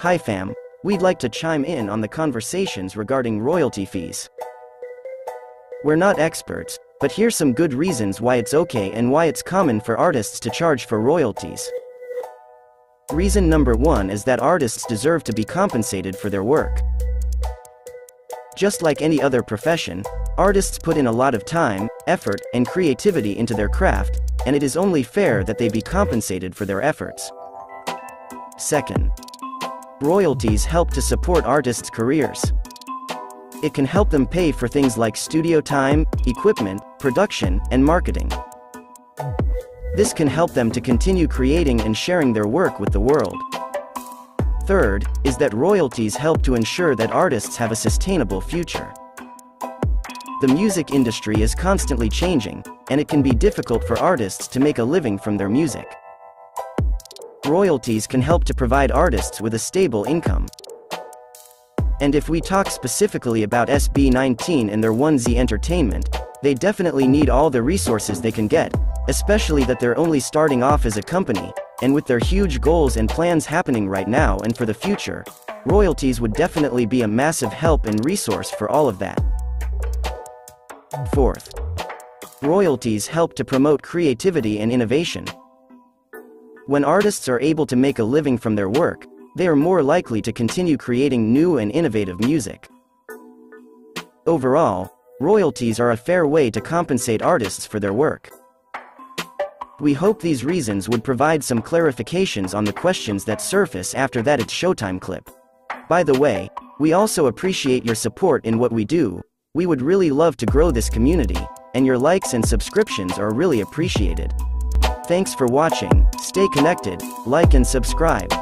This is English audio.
Hi fam, we'd like to chime in on the conversations regarding royalty fees. We're not experts, but here's some good reasons why it's okay and why it's common for artists to charge for royalties. Reason number one is that artists deserve to be compensated for their work. Just like any other profession, artists put in a lot of time, effort, and creativity into their craft, and it is only fair that they be compensated for their efforts. Second, royalties help to support artists' careers. It can help them pay for things like studio time, equipment, production, and marketing. This can help them to continue creating and sharing their work with the world. Third, is that royalties help to ensure that artists have a sustainable future. The music industry is constantly changing, and it can be difficult for artists to make a living from their music. Royalties can help to provide artists with a stable income. And if we talk specifically about SB19 and their 1Z Entertainment, they definitely need all the resources they can get, especially that they're only starting off as a company, and with their huge goals and plans happening right now and for the future, royalties would definitely be a massive help and resource for all of that. Fourth, royalties help to promote creativity and innovation. When artists are able to make a living from their work, they are more likely to continue creating new and innovative music. Overall, royalties are a fair way to compensate artists for their work. We hope these reasons would provide some clarifications on the questions that surface after that it's showtime clip. By the way, we also appreciate your support in what we do, we would really love to grow this community, and your likes and subscriptions are really appreciated. Thanks for watching, stay connected, like and subscribe.